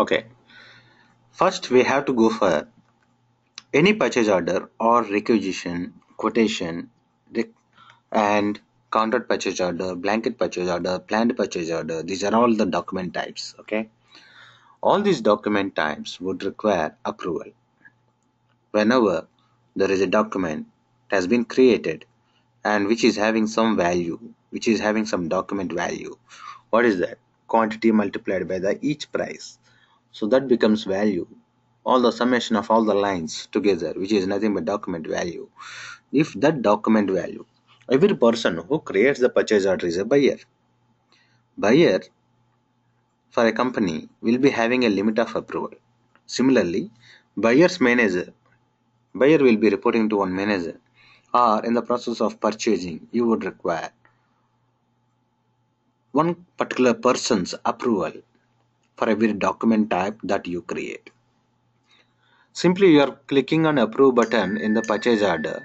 Okay. First, we have to go for any purchase order or requisition, quotation, and contract purchase order, blanket purchase order, planned purchase order. These are all the document types. Okay. All these document types would require approval. Whenever there is a document that has been created and which is having some value, which is having some document value, what is that? Quantity multiplied by the each price. So that becomes value. All the summation of all the lines together, which is nothing but document value. If that document value, every person who creates the purchase order is a buyer. Buyer for a company will be having a limit of approval. Similarly, buyer's manager, buyer will be reporting to one manager or in the process of purchasing, you would require one particular person's approval for every document type that you create. Simply you are clicking on approve button in the purchase order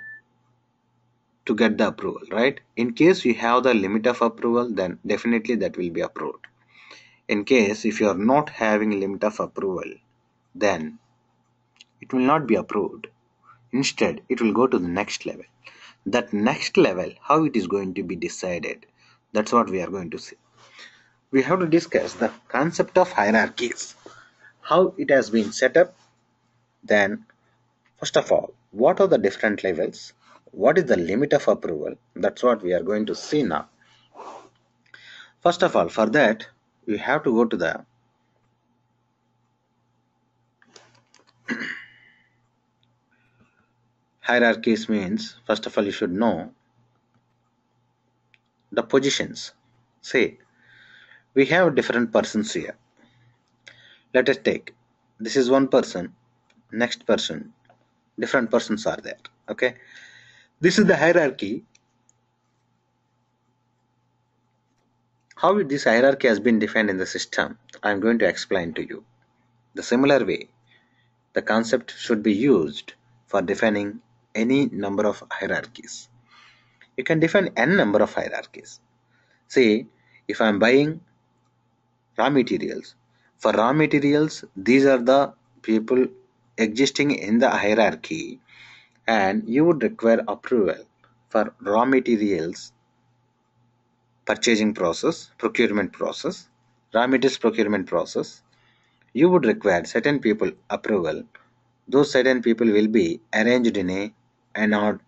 to get the approval, right? In case you have the limit of approval, then definitely that will be approved. In case if you are not having limit of approval, then it will not be approved. Instead, it will go to the next level. That next level, how it is going to be decided, that's what we are going to see. We have to discuss the concept of hierarchies, how it has been set up. Then, first of all, what are the different levels? What is the limit of approval? That's what we are going to see now. First of all, for that, we have to go to the hierarchies means first of all you should know the positions say we have different persons here. Let us take this is one person next person different persons are there okay? This is the hierarchy. How this hierarchy has been defined in the system i am going to explain to you. The similar way the concept should be used for defining any number of hierarchies. You can define n number of hierarchies. Say if i am buying raw materials. For raw materials these are the people existing in the hierarchy. And you would require approval for raw materials purchasing process procurement process raw materials procurement process. You would require certain people approval. Those certain people will be arranged in a an order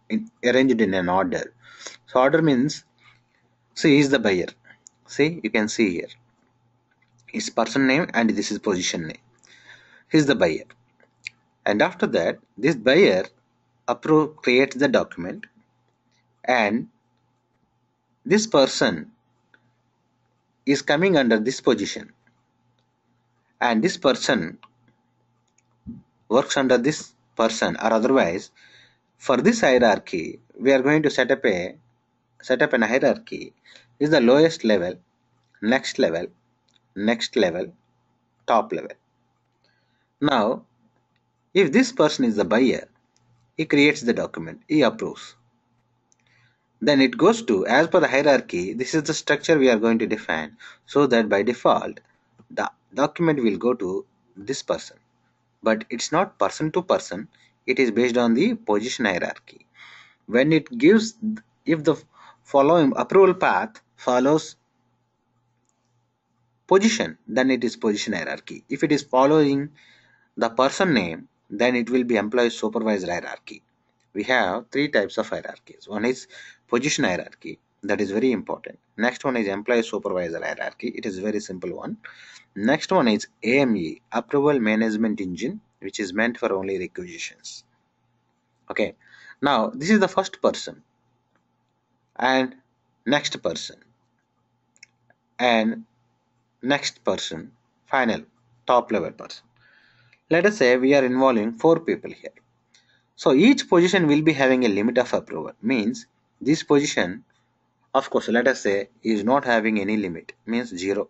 arranged in an order. So order means see is the buyer. See you can see here is person name and this is position name. He is the buyer. And after that this buyer approve creates the document and this person is coming under this position. And this person works under this person or otherwise for this hierarchy we are going to set up a set up an hierarchy. Is the lowest level next level next level top level. Now if this person is the buyer he creates the document he approves. Then it goes to as per the hierarchy this is the structure we are going to define. So that by default the document will go to this person. But it's not person to person it is based on the position hierarchy. When it gives if the following approval path follows position then it is position hierarchy. If it is following the person name then it will be employee supervisor hierarchy. We have three types of hierarchies. One is position hierarchy. That is very important. Next one is employee supervisor hierarchy. It is very simple one. Next one is ame approval management engine which is meant for only requisitions. Okay. Now this is the first person and next person. And next person final top level person. Let us say we are involving four people here. So each position will be having a limit of approval. Means this position of course let us say is not having any limit. Means zero.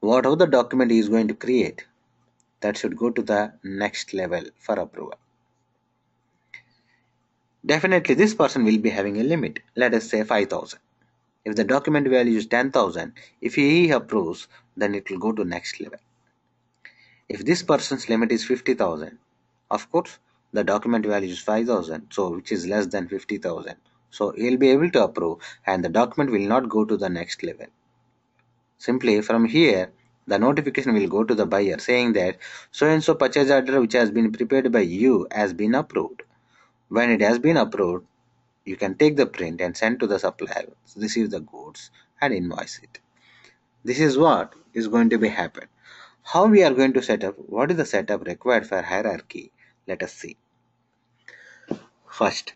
Whatever the document is going to create that should go to the next level for approval. Definitely this person will be having a limit. Let us say 5000 If the document value is 10,000, if he approves, then it will go to next level. If this person's limit is 50,000, of course, the document value is 5000, so which is less than 50,000. So he'll be able to approve and the document will not go to the next level. Simply from here, the notification will go to the buyer saying that so and so purchase order which has been prepared by you has been approved. When it has been approved, you can take the print and send to the supplier, receive the goods and invoice it. This is what is going to be happen. How we are going to set up, what is the setup required for hierarchy? Let us see. First,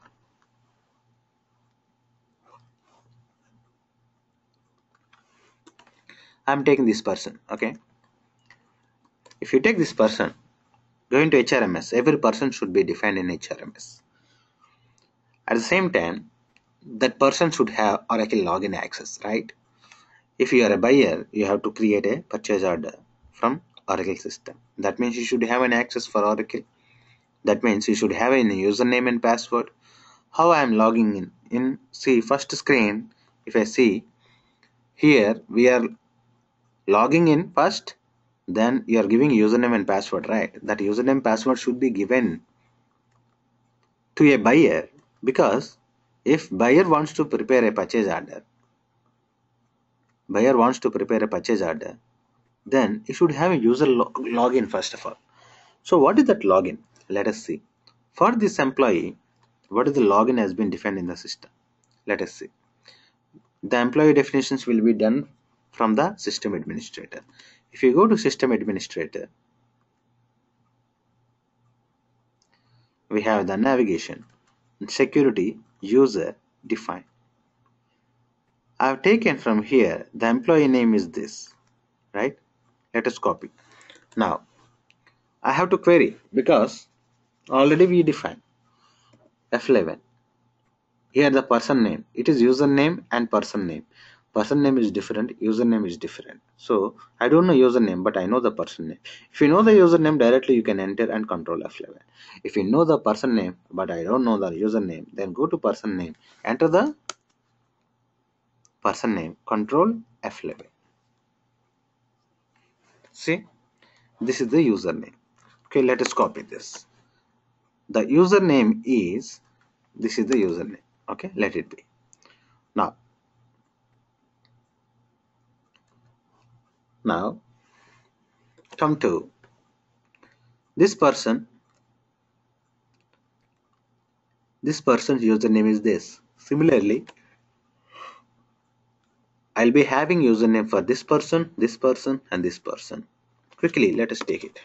I'm taking this person, okay? If you take this person, going to HRMS, every person should be defined in HRMS. At the same time, that person should have Oracle login access, right? If you are a buyer, you have to create a purchase order from Oracle system. That means you should have an access for Oracle. That means you should have a username and password. How I am logging in? In see first screen, if I see here we are logging in first then you are giving username and password right that username password should be given to a buyer because if buyer wants to prepare a purchase order buyer wants to prepare a purchase order then you should have a user log login first of all. So what is that login? Let us see. For this employee what is the login has been defined in the system? Let us see. The employee definitions will be done from the system administrator. If you go to system administrator, we have the navigation, security, user, define. I have taken from here the employee name is this, right? Let us copy. Now, I have to query because already we define F11. Here the person name, it is username and person name person name is different username is different. So i don't know username but i know the person name. If you know the username directly you can enter and control f11 if you know the person name but i don't know the username then go to person name enter the person name control f11 see? This is the username okay let us copy this. The username is this is the username okay let it be Now come to this person. This person's username is this. Similarly, I'll be having username for this person, this person, and this person. Quickly, let us take it.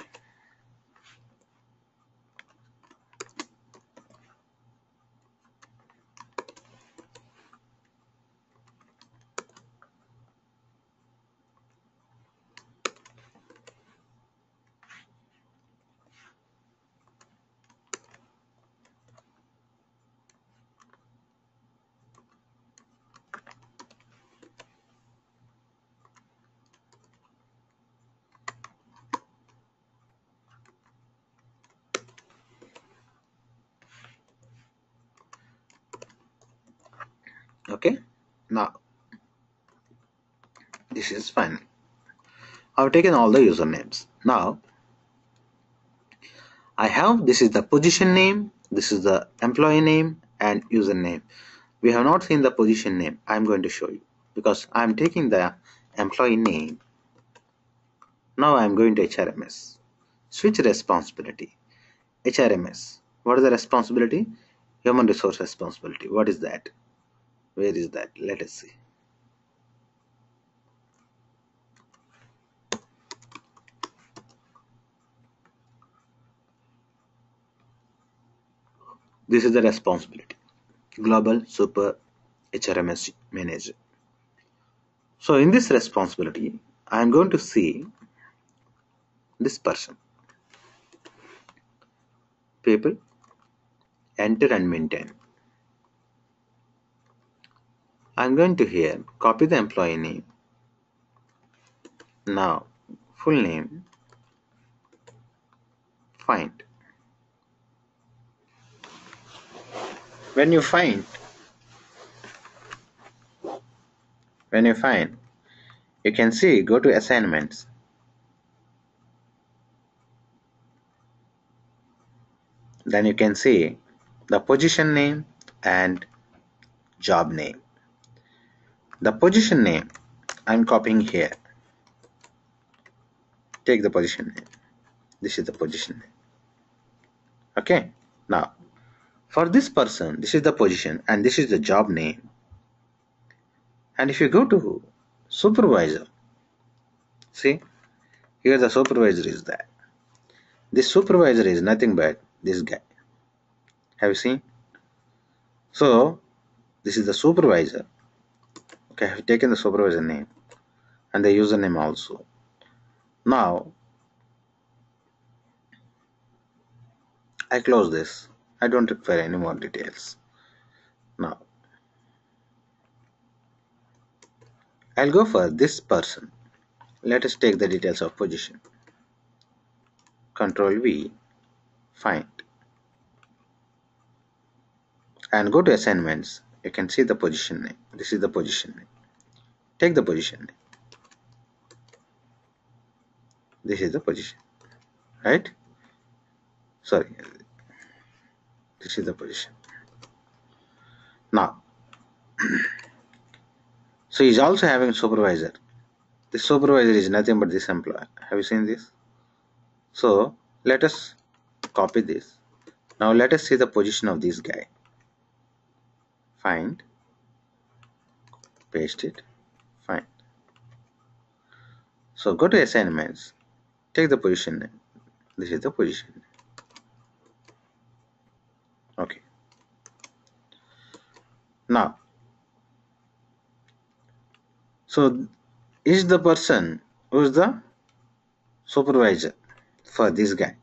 okay now this is fine I've taken all the usernames. Now I have this is the position name this is the employee name and username. We have not seen the position name. I'm going to show you because I'm taking the employee name. Now I'm going to HRMS switch responsibility. HRMS what is the responsibility? Human resource responsibility. What is that? Where is that? Let us see this is the responsibility. Global super HRMS manager. So in this responsibility I am going to see this person. People enter and maintain. I'm going to here copy the employee name. Now, full name, find. When you find, when you find you can see go to assignments. Then you can see the position name and job name. The position name I'm copying here. Take the position name. This is the position name. Okay now for this person this is the position and this is the job name. And if you go to supervisor see here the supervisor is there. This supervisor is nothing but this guy. Have you seen? So this is the supervisor. Okay I have taken the supervisor name? And the username also. Now I close this I don't require any more details. Now I'll go for this person. Let us take the details of position. Control V find. And go to assignments. You can see the position name. This is the position name. Take the position name. This is the position right? Sorry this is the position now so he's also having supervisor. This supervisor is nothing but this employee. Have you seen this? So let us copy this. Now let us see the position of this guy. Find. Paste it. Fine. So go to assignments. Take the position name this is the position okay. Now so is the person who is the supervisor for this guy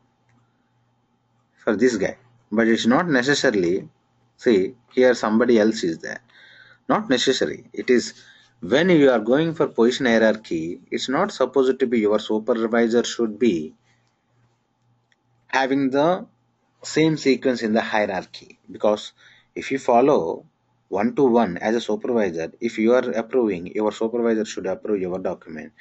for this guy but it's not necessarily see here somebody else is there. Not necessary. It is when you are going for position hierarchy it's not supposed to be your supervisor should be having the same sequence in the hierarchy. Because if you follow one to one as a supervisor if you are approving your supervisor should approve your document.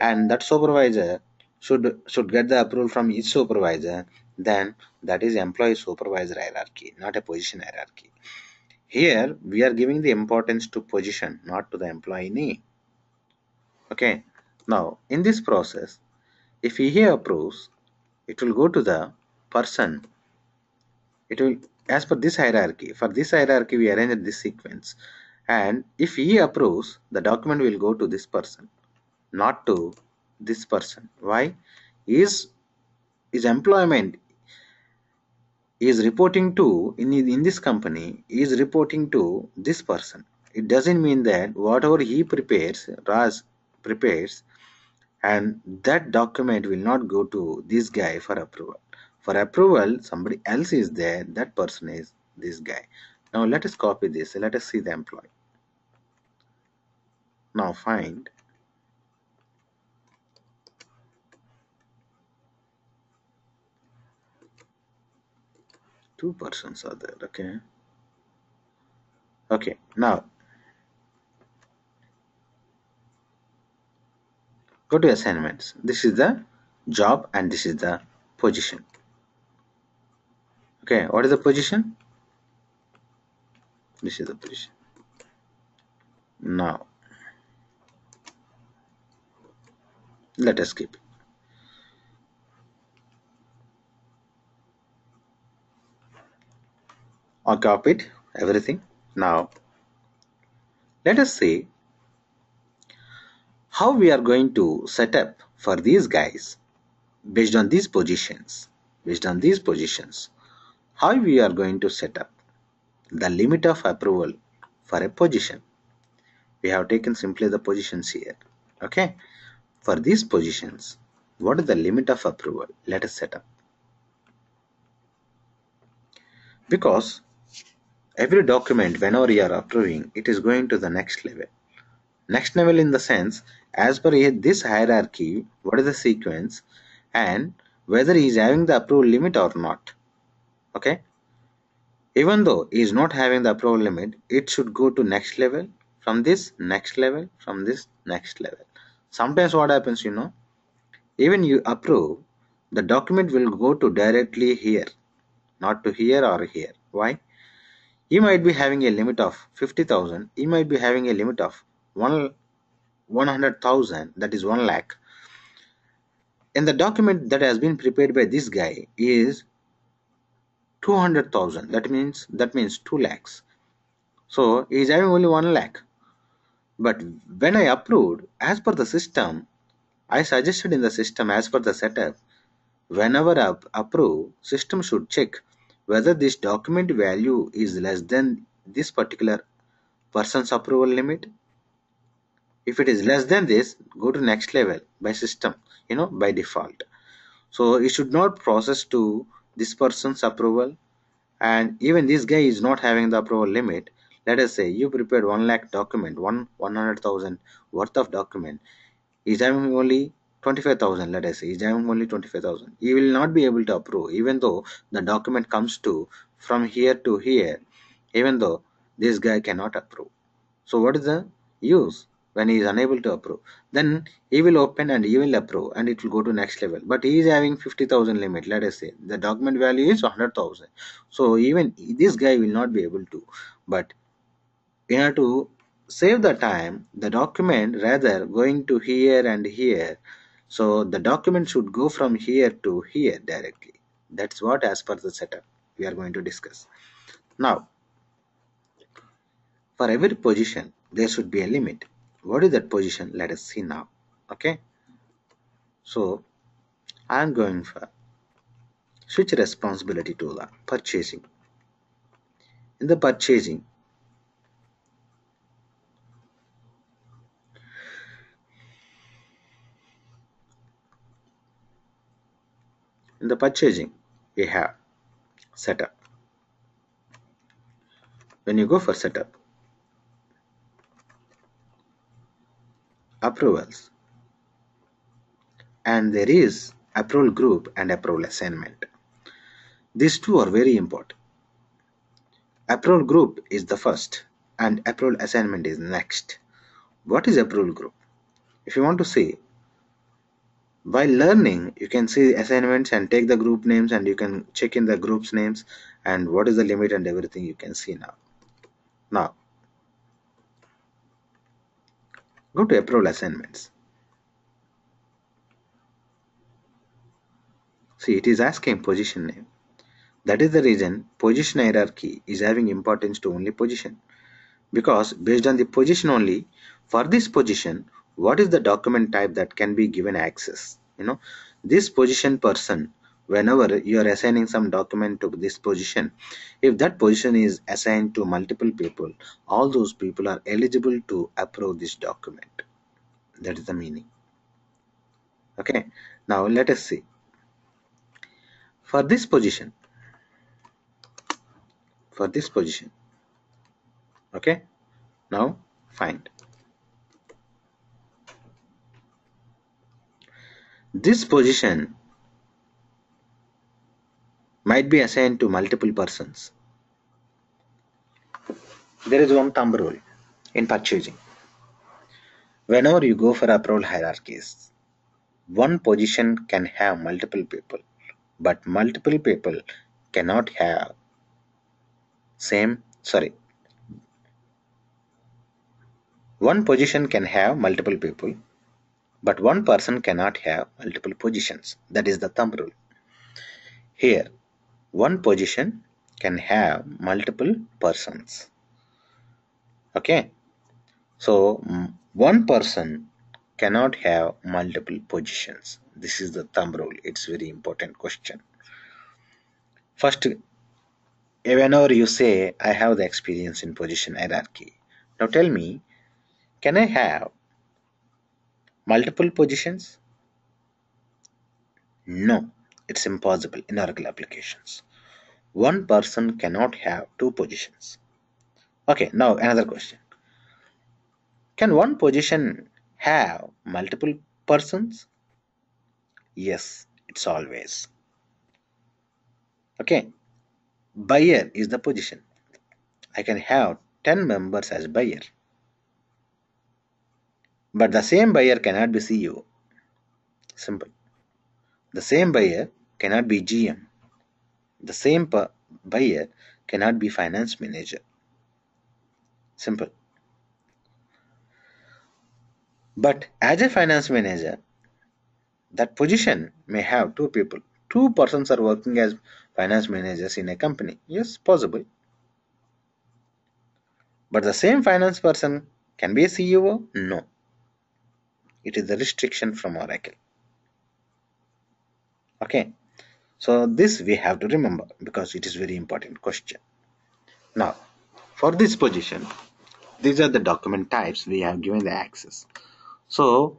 And that supervisor should should get the approval from each supervisor then that is employee supervisor hierarchy not a position hierarchy. Here we are giving the importance to position not to the employee name. Okay. Now in this process if he approves it will go to the person it will as per this hierarchy for this hierarchy we arrange this sequence. And if he approves the document will go to this person not to this person. Why? Is his employment is reporting to in, in this company is reporting to this person. It doesn't mean that whatever he prepares Raz prepares and that document will not go to this guy for approval for approval somebody else is there. That person is this guy. Now let us copy this. Let us see the employee. Now find. Two persons are there okay? Okay now go to assignments. This is the job and this is the position okay what is the position? This is the position. Now let us skip. I copied everything. Now let us see how we are going to set up for these guys based on these positions based on these positions how we are going to set up the limit of approval for a position. We have taken simply the positions here okay? For these positions what is the limit of approval? Let us set up. Because every document whenever you are approving it is going to the next level. Next level in the sense as per this hierarchy what is the sequence and whether he is having the approval limit or not okay even though he is not having the approval limit it should go to next level from this next level, from this next level. Sometimes what happens, you know, even you approve, the document will go to directly here, not to here or here. Why? You might be having a limit of 50,000, you might be having a limit of 1 100,000, that is 1 lakh. And the document that has been prepared by this guy is 200,000. That means that means 2 lakhs. So he is having only 1 lakh. But when I approved, as per the system, I suggested in the system as per the setup, whenever I approve, system should check whether this document value is less than this particular person's approval limit if it is less than this go to next level by system you know by default so it should not process to this person's approval. And even this guy is not having the approval limit. Let us say you prepared 1 lakh document one 100000 worth of document. Is having only 25000 let us say. Is having only 25000 he will not be able to approve even though the document comes to from here to here even though this guy cannot approve. So what is the use when he is unable to approve then he will open and he will approve and it will go to next level. But he is having 50000 limit let us say. The document value is 100000 so even this guy will not be able to. But in order to save the time the document rather going to here and here. So the document should go from here to here directly. That's what as per the setup we are going to discuss. Now for every position there should be a limit what is that position? Let us see now. Okay? So i'm going for switch responsibility to the uh, purchasing. In the purchasing in the purchasing we have setup. When you go for setup approvals. And there is approval group and approval assignment. These two are very important. Approval group is the first and approval assignment is next. What is approval group? If you want to see while learning you can see assignments and take the group names and you can check in the groups names and what is the limit and everything you can see now. Now Go to approval assignments. See, it is asking position name. That is the reason position hierarchy is having importance to only position. Because based on the position only, for this position, what is the document type that can be given access? You know, this position person whenever you are assigning some document to this position if that position is assigned to multiple people all those people are eligible to approve this document. That is the meaning. Okay? Now let us see. For this position for this position okay? Now find. This position might be assigned to multiple persons. There is one thumb rule in purchasing. Whenever you go for approval hierarchies, one position can have multiple people, but multiple people cannot have same, sorry, one position can have multiple people, but one person cannot have multiple positions. That is the thumb rule. Here, one position can have multiple persons. Okay? So one person cannot have multiple positions. This is the thumb rule. It's very important question. First whenever you say i have the experience in position hierarchy now tell me can i have multiple positions? No it's impossible in Oracle applications. One person cannot have two positions. Okay, now another question. Can one position have multiple persons? Yes, it's always. Okay, buyer is the position. I can have 10 members as buyer. But the same buyer cannot be CEO. Simple. The same buyer cannot be GM. The same buyer cannot be finance manager. Simple. But as a finance manager, that position may have two people. Two persons are working as finance managers in a company. Yes, possible. But the same finance person can be a CEO? No. It is a restriction from Oracle. Okay. So this we have to remember because it is very important question. Now, for this position, these are the document types we have given the access. So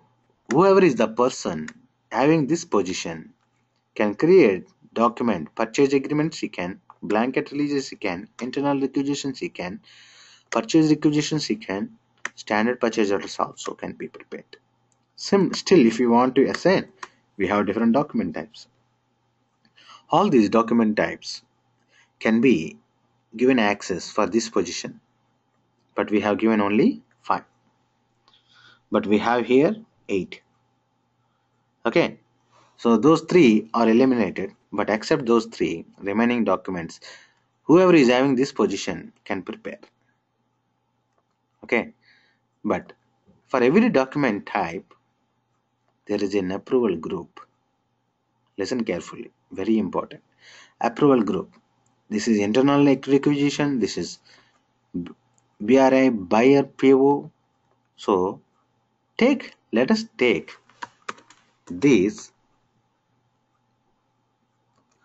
whoever is the person having this position can create document purchase agreements he can blanket releases he can internal requisitions he can purchase requisitions he can standard purchase orders also can be prepared Sim still if you want to assign we have different document types all these document types can be given access for this position but we have given only 5 but we have here 8 okay. So those three are eliminated but except those three remaining documents whoever is having this position can prepare. Okay. But for every document type there is an approval group. Listen carefully very important. Approval group. This is internal requisition. This is BRI buyer PO so take let us take these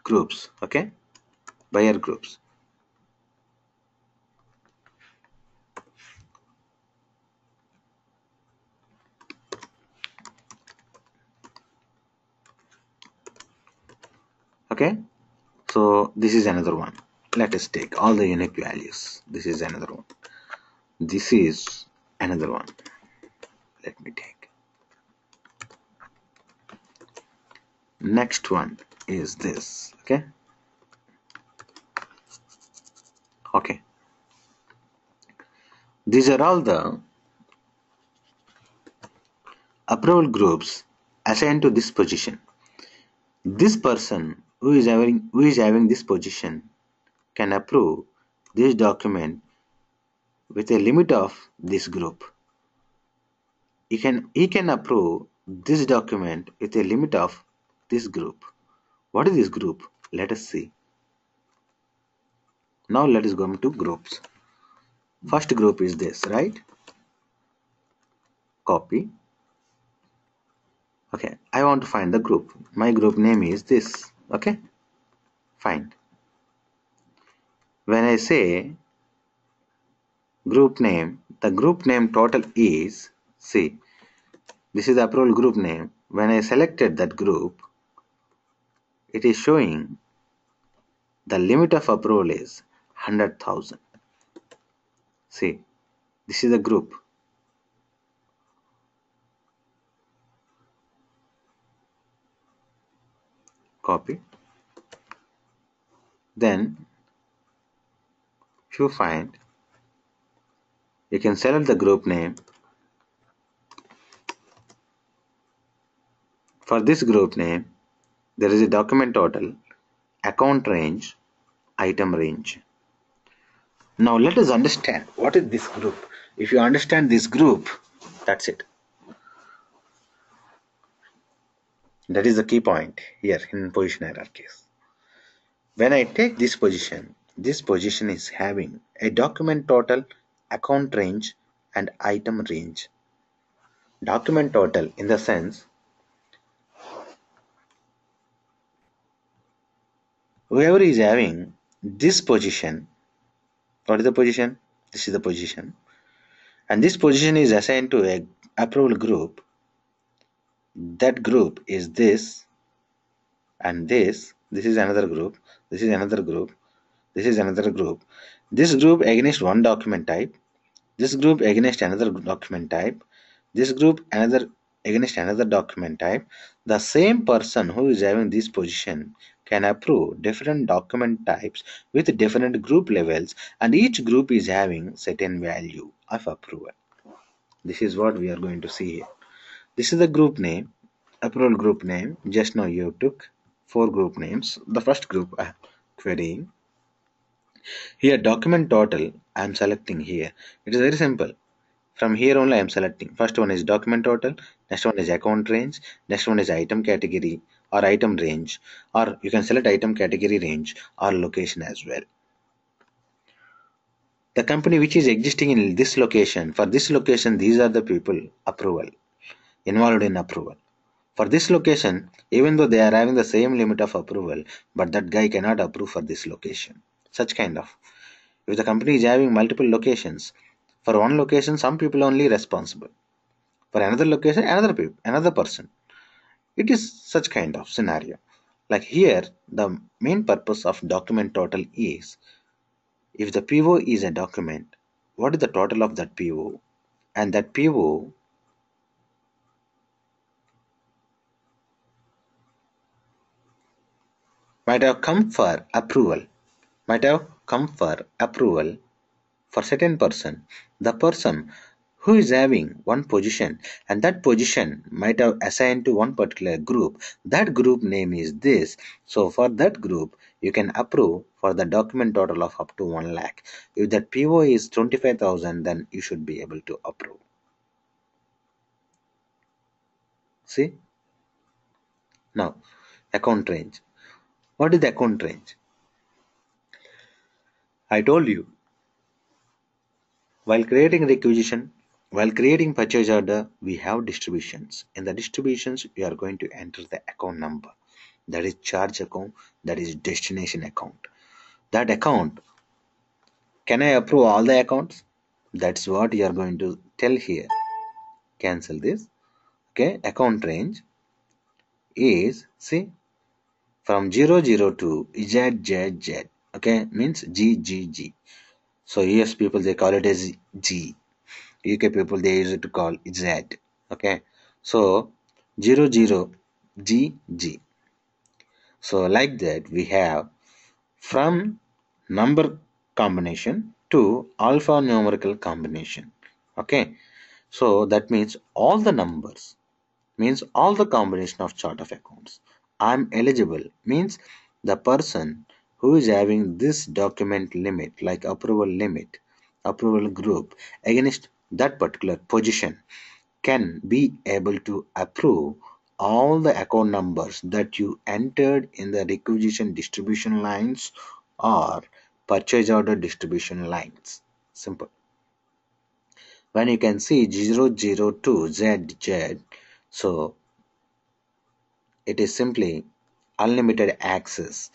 groups okay? Buyer groups okay? So this is another one. Let us take all the unique values. This is another one. This is another one. Let me take. Next one is this. Okay? Okay. These are all the approval groups assigned to this position. This person who is having who is having this position can approve this document with a limit of this group. He can he can approve this document with a limit of this group. What is this group? Let us see. Now let us go into groups. First group is this right? Copy. Okay i want to find the group. My group name is this okay fine when i say group name the group name total is See, this is the approval group name. When I selected that group, it is showing the limit of approval is 100,000. See, this is the group. Copy. Then, if you find, you can select the group name For this group name, there is a document total, account range, item range. Now let us understand what is this group. If you understand this group, that's it. That is the key point here in position hierarchies. When I take this position, this position is having a document total, account range and item range. Document total in the sense whoever is having this position what is the position this is the position and this position is assigned to a approval group that group is this and this this is another group this is another group this is another group. This group against one document type this group against another document type this group another against another document type. The same person who is having this position can approve different document types with different group levels and each group is having certain value of approval. this is what we are going to see here this is the group name approval group name just now you took four group names. The first group I am querying. Here document total I am selecting here. It is very simple. From here only I am selecting. First one is document total next one is account range next one is item category or item range or you can select item category range or location as well. The company which is existing in this location for this location these are the people approval involved in approval. For this location even though they are having the same limit of approval but that guy cannot approve for this location. Such kind of. If the company is having multiple locations for one location some people only responsible. For another location another people another person. It is such kind of scenario. Like here the main purpose of document total is if the PO is a document what is the total of that PO and that PO might have come for approval might have come for approval for certain person. The person who is having one position and that position might have assigned to one particular group. That group name is this. So for that group you can approve for the document total of up to 1 lakh. If that po is 25000 then you should be able to approve. See? Now account range what is the account range i told you while creating requisition while creating purchase order, we have distributions. In the distributions, we are going to enter the account number. That is charge account, that is destination account. That account, can I approve all the accounts? That's what you are going to tell here. Cancel this. Okay, account range is, see, from 000 to z z z. Okay, means g g g. So US people, they call it as G UK people they use it to call Z. Okay, so 00 g. So like that we have from number combination to alpha numerical combination. Okay, so that means all the numbers means all the combination of chart of accounts. I'm eligible means the person who is having this document limit like approval limit approval group against that particular position can be able to approve all the account numbers that you entered in the requisition distribution lines or purchase order distribution lines. Simple. When you can see 002 ZZ, so it is simply unlimited access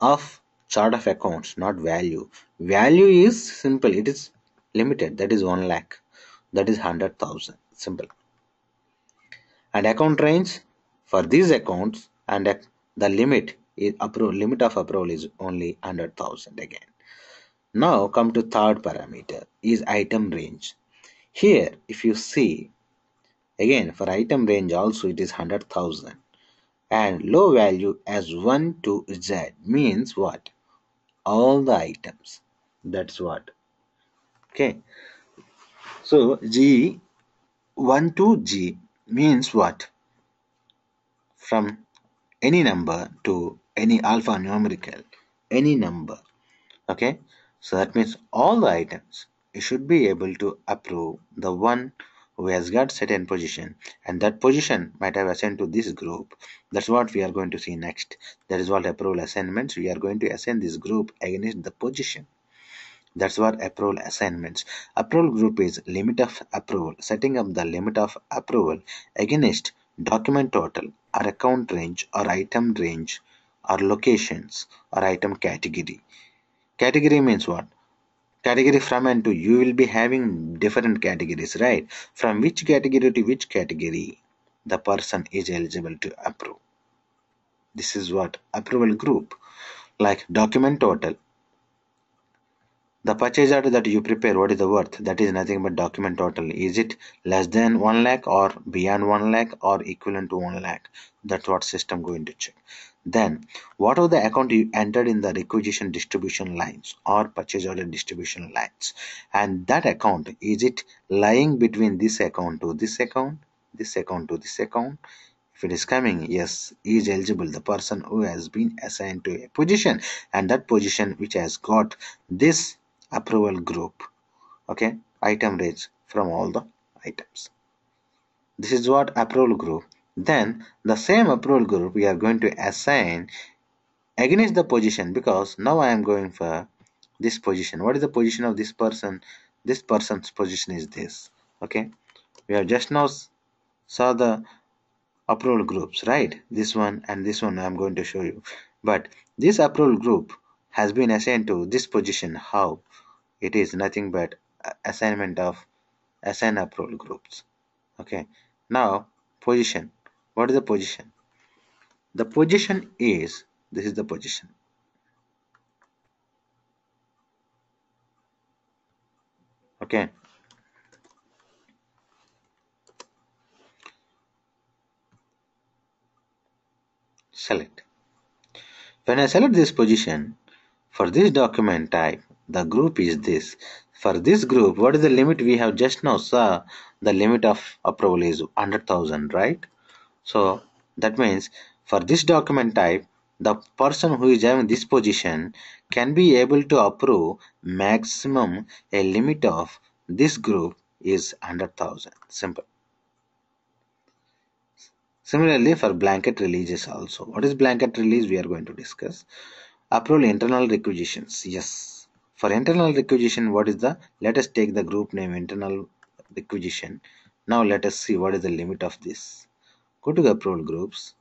of chart of accounts, not value. Value is simple, it is limited, that is 1 lakh. That is 100,000 simple. And account range for these accounts and the limit is approval limit of approval is only 100,000 again. Now come to third parameter is item range. Here if you see again for item range also it is 100,000 and low value as 1 to z means what? All the items. That's what. Okay. So G 1 to G means what? From any number to any alpha numerical, any number. Okay, so that means all the items you should be able to approve the one has got certain position and that position might have assigned to this group that's what we are going to see next that is what approval assignments we are going to assign this group against the position that's what approval assignments. Approval group is limit of approval, setting up the limit of approval against document total or account range or item range or locations or item category. Category means what? Category from and to you will be having different categories, right? From which category to which category the person is eligible to approve. This is what approval group like document total. The purchase order that you prepare what is the worth? That is nothing but document total. Is it less than 1 lakh or beyond 1 lakh or equivalent to 1 lakh? That's what system going to check then whatever the account you entered in the requisition distribution lines or purchase order distribution lines? And that account is it lying between this account to this account this account to this account? If it is coming yes is eligible the person who has been assigned to a position. And that position which has got this approval group okay item range from all the items. This is what approval group then the same approval group we are going to assign against the position because now I am going for this position. What is the position of this person? This person's position is this. Okay? We have just now saw the approval groups right? This one and this one I'm going to show you. But this approval group has been assigned to this position. How? It is nothing but assignment of assign approval groups. Okay? Now position what is the position? The position is this is the position. Okay. Select. When I select this position for this document type the group is this. For this group what is the limit we have just now? Saw the limit of approval is 100,000 right so that means for this document type, the person who is having this position can be able to approve maximum a limit of this group is 100,000. Simple. Similarly, for blanket releases also. What is blanket release? We are going to discuss. Approval internal requisitions. Yes. For internal requisition, what is the? Let us take the group name internal requisition. Now let us see what is the limit of this go to the approval groups.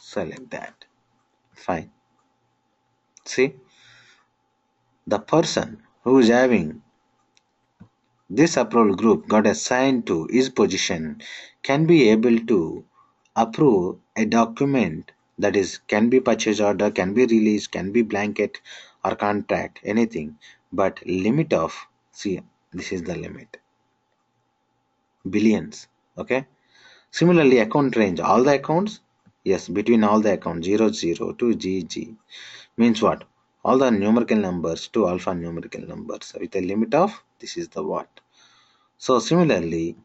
Select that. Fine. See? The person who is having this approval group got assigned to his position can be able to approve a document that is can be purchase order can be release can be blanket or contract anything. But limit of see this is the limit. Billions okay? Similarly account range. All the accounts? Yes between all the accounts. 0 0 to gg means what? All the numerical numbers to alpha numerical numbers with a limit of this is the what? So similarly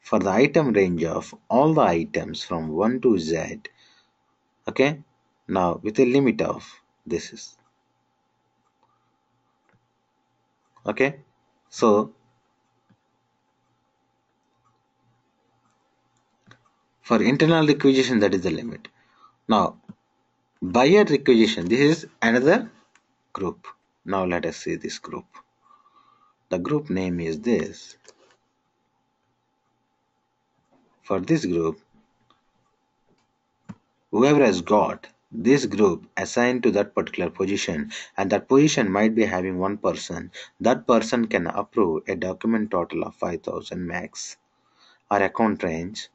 for the item range of all the items from 1 to z okay? Now with a limit of this is. Okay? So For internal requisition, that is the limit. Now, buyer requisition, this is another group. Now let us see this group. The group name is this. For this group, whoever has got this group assigned to that particular position and that position might be having one person that person can approve a document total of 5000 max or account range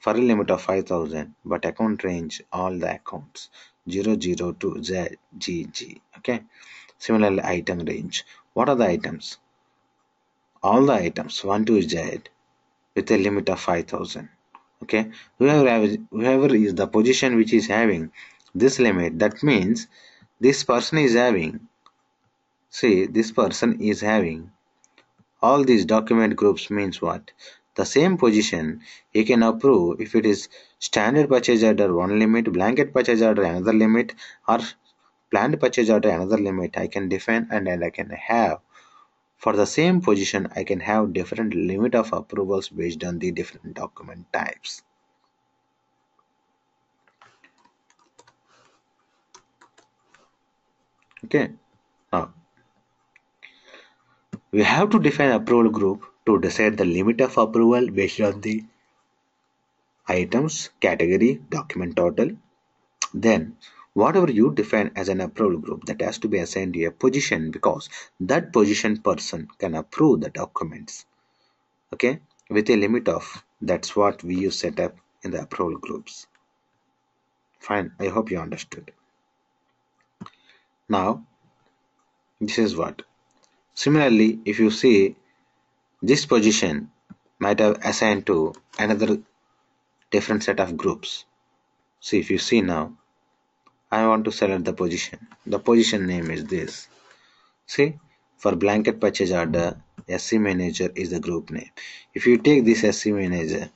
for a limit of 5000 but account range all the accounts 0 0 to z g g okay? Similarly item range. What are the items? All the items 1 to z with a limit of 5000 okay? Whoever whoever is the position which is having this limit that means this person is having see this person is having all these document groups means what the same position he can approve if it is standard purchase order one limit, blanket purchase order another limit, or planned purchase order another limit. I can define and, and I can have for the same position I can have different limit of approvals based on the different document types. Okay, now we have to define approval group to decide the limit of approval based on the items, category, document total. Then whatever you define as an approval group that has to be assigned to a position because that position person can approve the documents. Okay, with a limit of that's what we use set up in the approval groups. Fine, I hope you understood. Now this is what similarly if you see this position might have assigned to another different set of groups. See if you see now I want to select the position. The position name is this. See for blanket purchase order SC manager is the group name. If you take this SC manager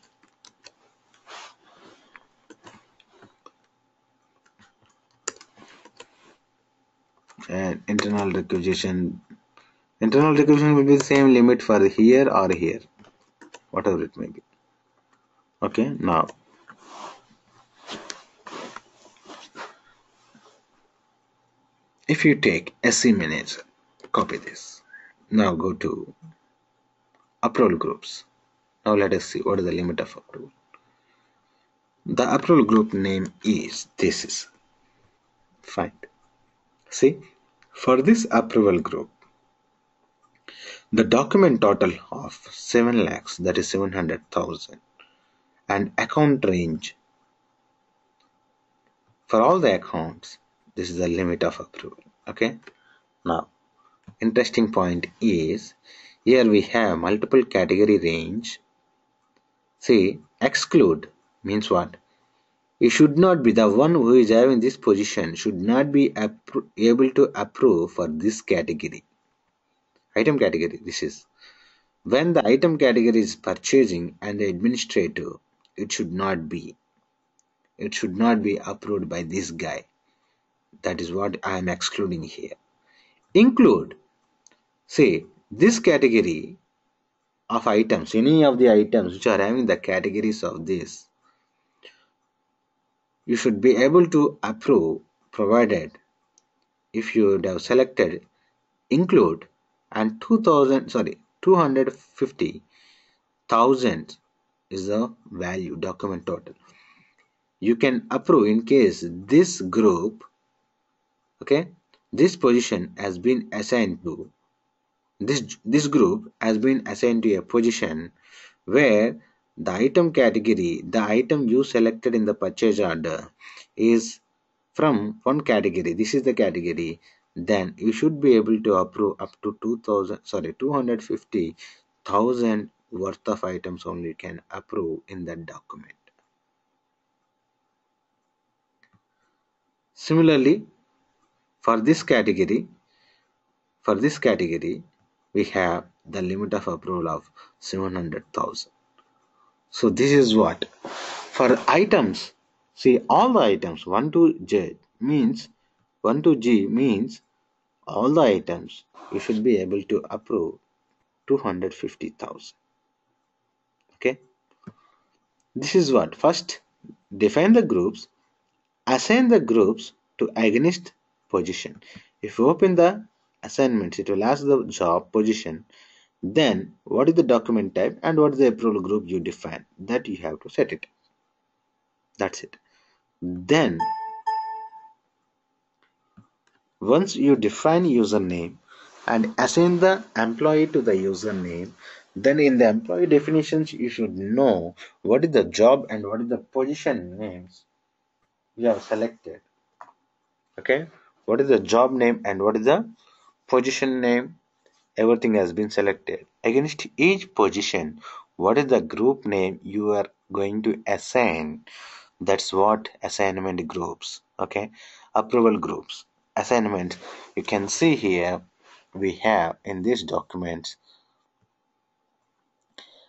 and internal requisition internal requisition will be the same limit for here or here whatever it may be. Okay now if you take SC manager copy this. Now go to approval groups. Now let us see what is the limit of approval. The approval group name is this is fine. See for this approval group, the document total of 7 lakhs that is 700,000 and account range. For all the accounts this is the limit of approval okay? Now interesting point is here we have multiple category range. See exclude means what? He should not be the one who is having this position should not be able to approve for this category item category. This is when the item category is purchasing and the administrator it should not be it should not be approved by this guy. That is what i am excluding here. Include say this category of items any of the items which are having the categories of this you should be able to approve provided if you would have selected include and 2000 sorry 250,000 is the value document total you can approve in case this group okay this position has been assigned to this this group has been assigned to a position where the item category, the item you selected in the purchase order is from one category. This is the category. Then you should be able to approve up to 2000, sorry, 250,000 worth of items only can approve in that document. Similarly, for this category, for this category, we have the limit of approval of 700,000 so this is what for items see all the items 1 to j means 1 to g means all the items you should be able to approve 250000 okay? This is what. First define the groups. Assign the groups to against position. If you open the assignments it will ask the job position. Then what is the document type and what is the approval group you define? That you have to set it. That's it. Then once you define username and assign the employee to the username then in the employee definitions you should know what is the job and what is the position names you have selected. Okay? What is the job name and what is the position name? Everything has been selected. Against each position what is the group name you are going to assign? That's what assignment groups okay? Approval groups assignment you can see here we have in this document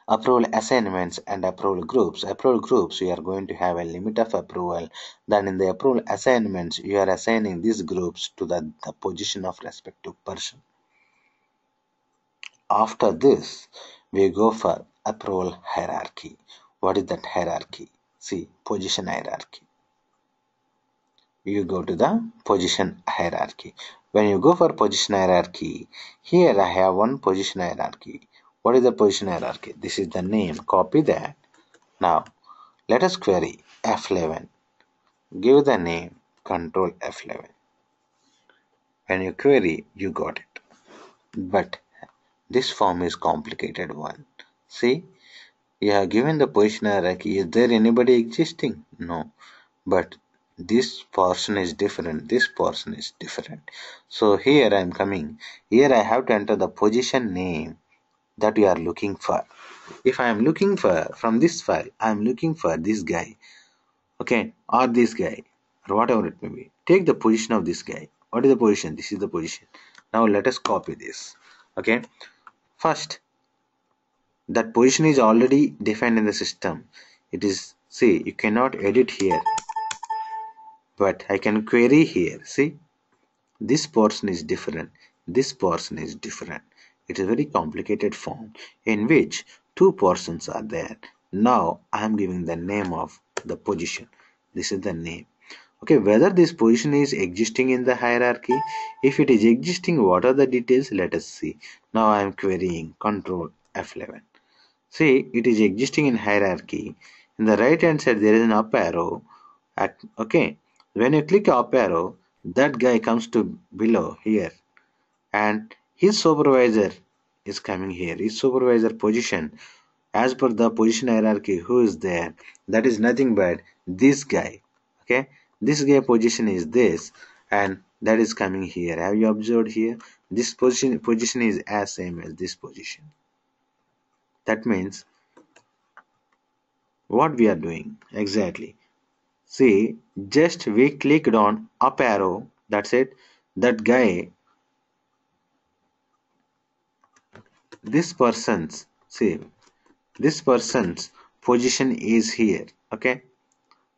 approval assignments and approval groups approval groups we are going to have a limit of approval then in the approval assignments you are assigning these groups to the, the position of respective person after this, we go for approval hierarchy. What is that hierarchy? See, position hierarchy. You go to the position hierarchy. When you go for position hierarchy, here I have one position hierarchy. What is the position hierarchy? This is the name. Copy that. Now, let us query F11. Give the name control F11. When you query, you got it. But this form is complicated one. See, you have given the position hierarchy. Is there anybody existing? No. But this portion is different this portion is different. So here I am coming. Here I have to enter the position name that we are looking for. If I am looking for from this file I am looking for this guy okay or this guy or whatever it may be. Take the position of this guy. What is the position? This is the position. Now let us copy this okay? First that position is already defined in the system. It is see you cannot edit here but I can query here. See this portion is different. This portion is different. It is a very complicated form in which two portions are there. Now I am giving the name of the position. This is the name. Okay whether this position is existing in the hierarchy if it is existing what are the details? Let us see. Now I am querying control F11 see it is existing in hierarchy. In the right hand side there is an up arrow. At okay when you click up arrow that guy comes to below here. And his supervisor is coming here. His supervisor position as per the position hierarchy who is there? That is nothing but this guy. Okay? This guy position is this and that is coming here. Have you observed here? This position position is as same as this position. That means what we are doing? Exactly see just we clicked on up arrow that's it. That guy this person's see this person's position is here okay?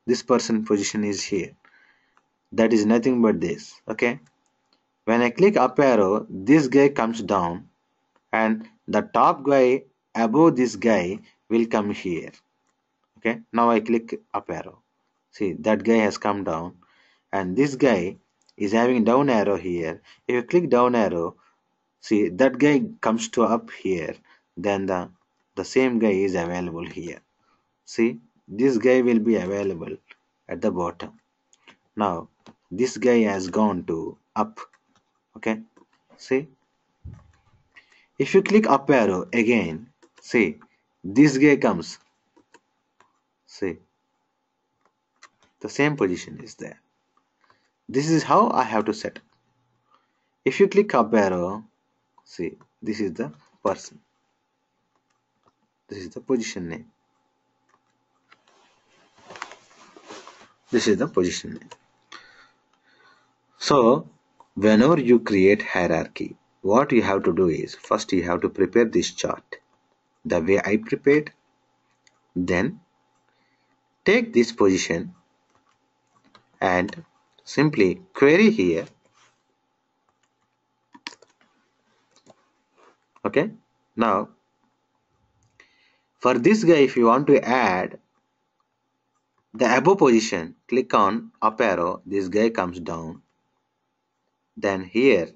This person position is here. That is nothing but this okay? When I click up arrow this guy comes down and the top guy above this guy will come here okay? Now I click up arrow see that guy has come down. And this guy is having down arrow here. If you click down arrow see that guy comes to up here. Then the the same guy is available here. See this guy will be available at the bottom. Now this guy has gone to up. Okay? See? If you click up arrow again see this guy comes. See the same position is there. This is how I have to set if you click up arrow see this is the person. This is the position name. This is the position name. So whenever you create hierarchy what you have to do is first you have to prepare this chart the way I prepared then take this position and simply query here. Okay. Now for this guy if you want to add the above position click on up arrow this guy comes down. Then here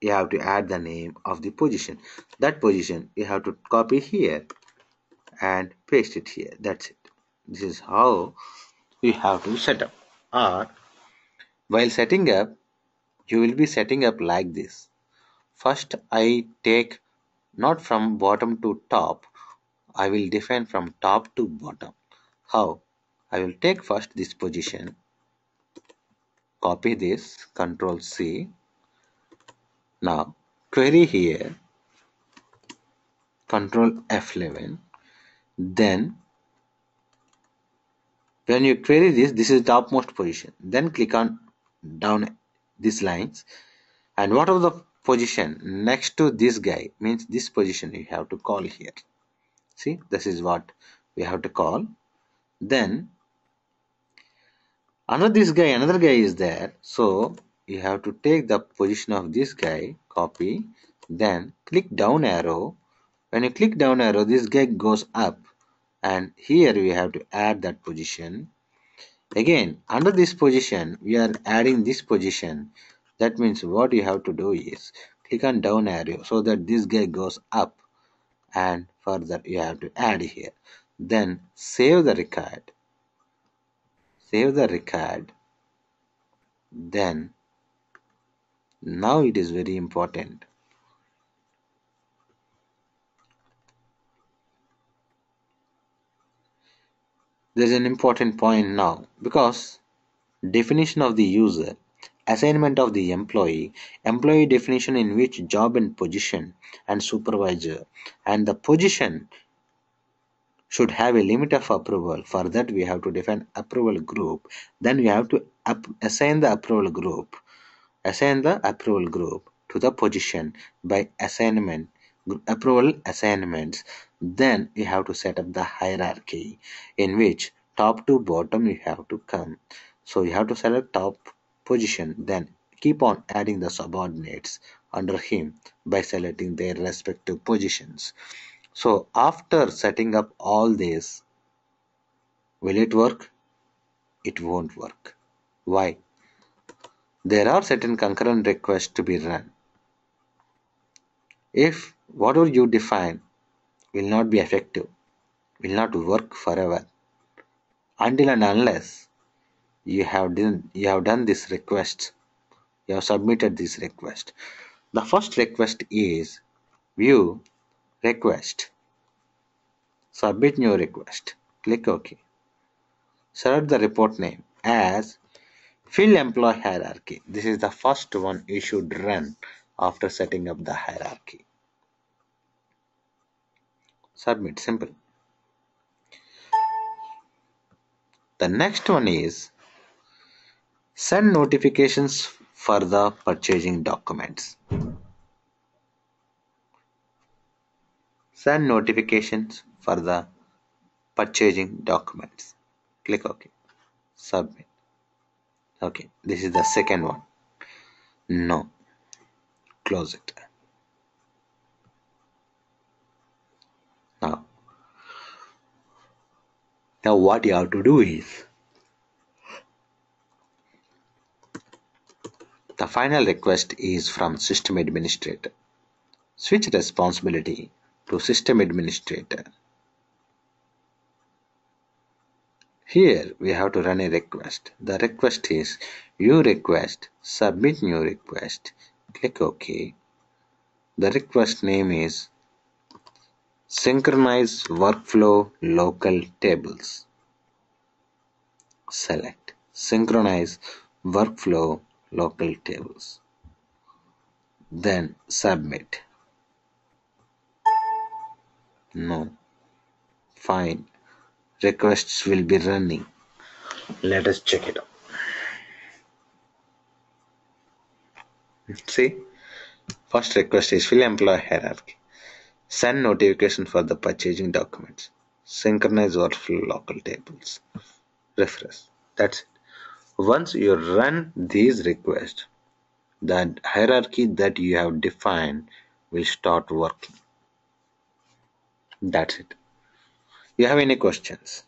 you have to add the name of the position. That position you have to copy here and paste it here. That's it. This is how we have to set up or while setting up you will be setting up like this. First I take not from bottom to top I will define from top to bottom. How? I will take first this position copy this control C. Now query here control F11 then when you query this this is the topmost position. Then click on down these lines. And what of the position next to this guy? Means this position you have to call here. See this is what we have to call. Then another this guy another guy is there. So you have to take the position of this guy copy then click down arrow. When you click down arrow this guy goes up and here we have to add that position. Again under this position we are adding this position. That means what you have to do is click on down arrow so that this guy goes up. And further you have to add here. Then save the record. Save the record. Then now it is very important there's an important point now because definition of the user, assignment of the employee, employee definition in which job and position, and supervisor, and the position should have a limit of approval. For that, we have to define approval group. Then we have to assign the approval group. Assign the approval group to the position by assignment approval assignments. Then you have to set up the hierarchy in which top to bottom you have to come. So you have to select top position. Then keep on adding the subordinates under him by selecting their respective positions. So after setting up all this, will it work? It won't work. Why? There are certain concurrent requests to be run. If whatever you define will not be effective, will not work forever, until and unless you have done you have done this request, you have submitted this request. The first request is view request. Submit new request. Click ok. Select the report name as fill employee hierarchy. This is the first one you should run after setting up the hierarchy submit. Simple. The next one is send notifications for the purchasing documents. Send notifications for the purchasing documents. Click ok. Submit. Okay this is the second one. No. Close it now what you have to do is the final request is from system administrator switch responsibility to system administrator. Here we have to run a request. The request is view request, submit new request, click OK. The request name is synchronize workflow local tables. Select synchronize workflow local tables. Then submit. No. Fine. Requests will be running. Let us check it out. See, first request is fill employee hierarchy. Send notification for the purchasing documents. Synchronize workflow local tables. Refresh. That's it. Once you run these requests, the hierarchy that you have defined will start working. That's it. You have any questions?